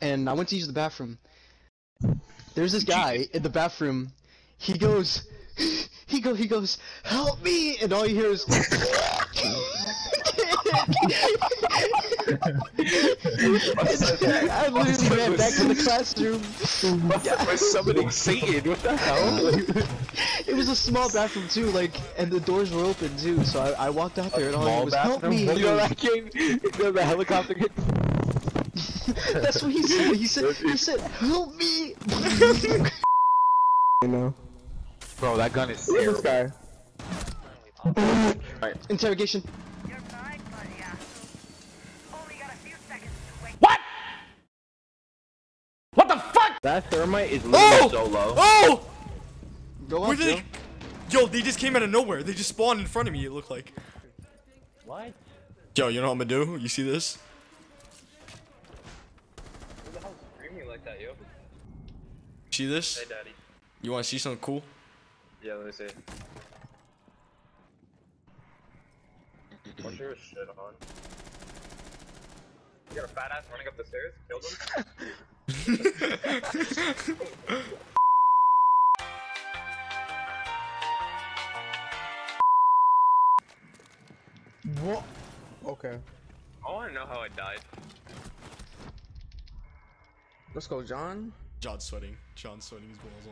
and I went to use the bathroom. There's this guy in the bathroom. He goes, he go, he goes, help me, and all you hear is. I literally ran back to the classroom. Was summoning Satan? What the hell? It was a small bathroom too, like, and the doors were open too. So I, I walked out there and all he was, "Help me!" You know that game? You know the helicopter? That's what he said. He said, he said, "Help me!" You know. Bro, that gun is Look at this terrible. guy. Interrogation. You're fine, buddy. Only got a few seconds to wait. What? What the fuck? That thermite is Oh! so low. Oh! Go on, did they? Yo, they just came out of nowhere. They just spawned in front of me. It looked like. What? Yo, you know what I'm gonna do? You see this? Who the hell's screaming like that, yo? See this? Hey, daddy. You want to see something cool? Yeah, let me see. What's your shit on? You got a fat ass running up the stairs? Killed him? What? Okay. I wanna know how I died. Let's go, John. John's sweating. John's sweating his balls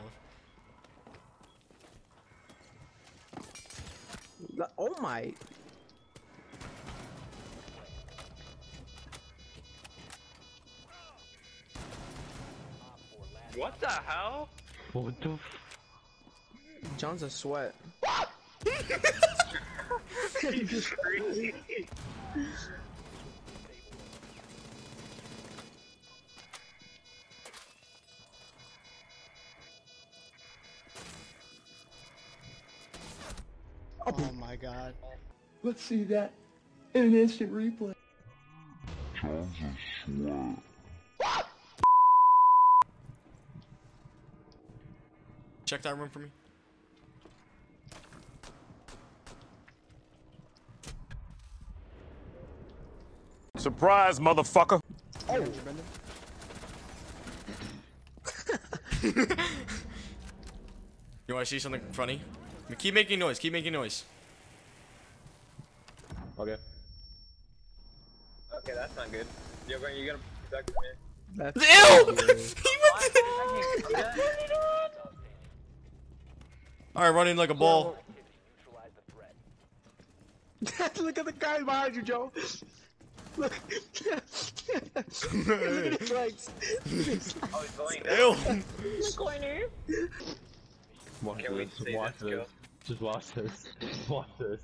off. Oh my. What the hell? What the John's a sweat. He's crazy. Oh my god. Let's see that in an instant replay. Check that room for me. Surprise, motherfucker. You want to see something funny? Keep making noise. Keep making noise. Okay. Okay, that's not good. Yo, Brent, you gotta protect me. That's Ew! he went to Alright, running like a ball. Look at the guy behind you, Joe. Look. Look at his legs. Oh, he's going down. Ew! Watch Can't wait to this. see Watch this go. this. Just watch this. Watch oh! this.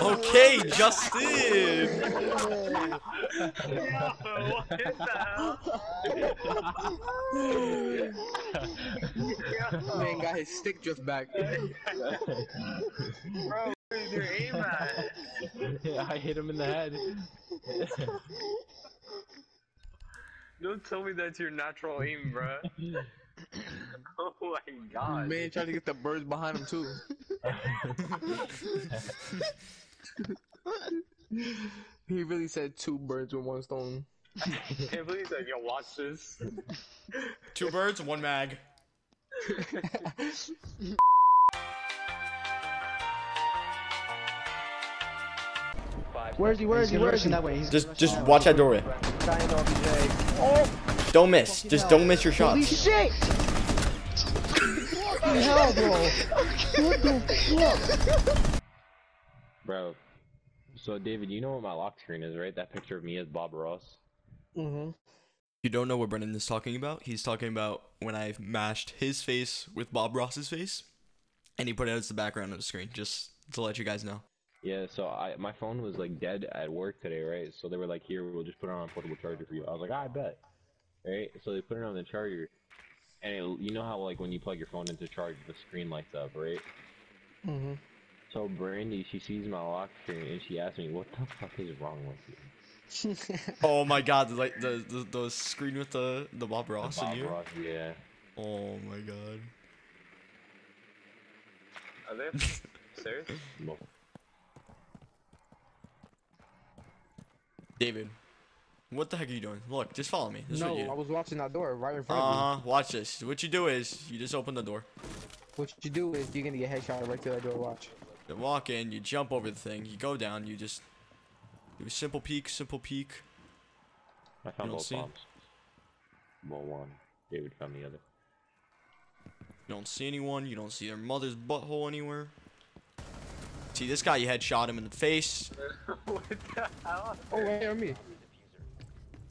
Okay, Justin! Yo, what the hell? Man got his stick drift back. Bro, where's your aim at? I hit him in the head. Don't tell me that's your natural aim, bro. oh my god. Man trying to get the birds behind him too. he really said two birds with one stone. I can't believe that. Yo, watch this. Two birds, one mag. Where is he? Where is he? Where is he? That way. He's Just, just watch that doorway. Dying Don't miss. Just don't miss your shots. Holy shots. shit! Fucking hell, bro. What the fuck? Bro. So, David, you know what my lock screen is, right? That picture of me as Bob Ross. Mm-hmm. You don't know what Brennan is talking about? He's talking about when I mashed his face with Bob Ross's face, and he put it as the background of the screen, just to let you guys know. Yeah, so I my phone was like dead at work today, right? So they were like, "Here, we'll just put it on a portable charger for you." I was like, "I bet." Right? So they put it on the charger, and it, you know how like when you plug your phone into charge, the screen lights up, right? Mm-hmm. So Brandy, she sees my lock screen and she asks me, "What the fuck is wrong with you?" Oh my god, the like the, the the screen with the the Bob Ross Bob in you. Ross, yeah. Oh my god. Are they serious? Well, David, what the heck are you doing? Look, just follow me. This no, you I was watching that door right in front Uh of huh. Watch this. What you do is you just open the door. What you do is you're gonna get headshot right to that door. Watch. You walk in. You jump over the thing. You go down. You just do a simple peek. Simple peek. I found both see? bombs. Well, one. David found the other. You don't see anyone. You don't see their mother's butthole anywhere. See this guy? You headshot him in the face. what the hell? Oh, right here on me.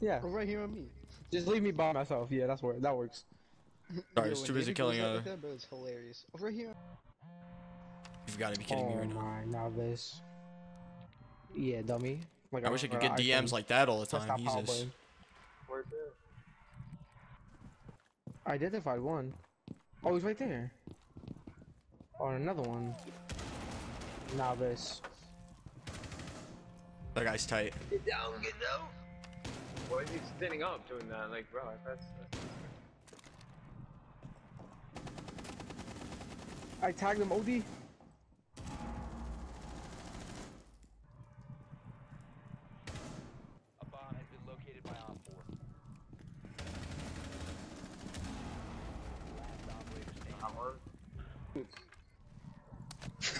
Yeah, Oh, right here on me. just leave me by myself. Yeah, that's where that works. Sorry, Yo, it's too busy killing goes out like that, bro, it's hilarious. Oh, right here. You've got to be kidding me oh right now. Oh, my, now this. Yeah, dummy. Like I wish I could got get DMs like that all the time. Jesus. Where's it? I identified one. Oh, he's right there. Oh, another one. Now this. That guy's tight. Get down, get down. Why is he standing up doing that? Like, bro, that's. that's I tagged him, OD.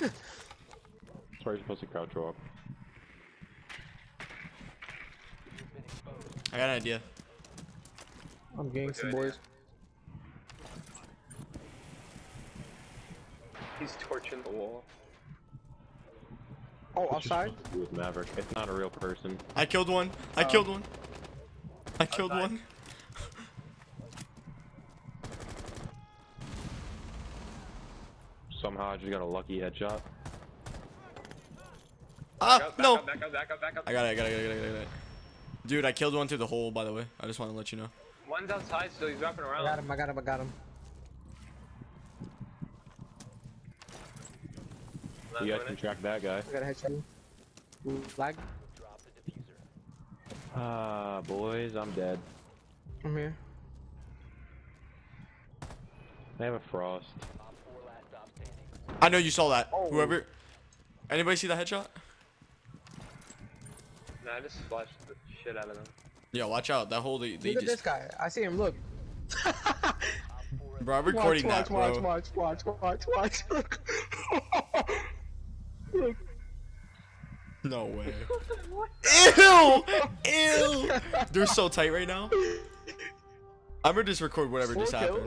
That's why you're supposed to crouch walk. I got an idea. I'm getting some boys. He's torching the wall. Oh, It's just outside? supposed With Maverick. It's not a real person. I killed one. I oh. killed one. I killed Outside. one. Somehow I just got a lucky headshot. Ah, up, no. Up, back up, back back. I got it, I got it, I got it, I got it, I got it. Dude, I killed one through the hole, by the way. I just want to let you know. One's outside, so he's wrapping I around. got him, I got him, I got him. You guys can track that guy. I got a headshot. Ooh, Lag. Ah, boys, I'm dead. I'm here. I have a frost. I know you saw that. Oh. Whoever. Anybody see that headshot? Nah, I just splashed the shit out of them. Yeah, watch out. That hole, they, they Look at this guy. I see him. Look. Bro, I'm recording watch, that, watch, bro. watch, watch, watch, watch, watch. Look. Look. No way. Ew! Ew! They're so tight right now. I'm gonna just record whatever Four just kills? happened.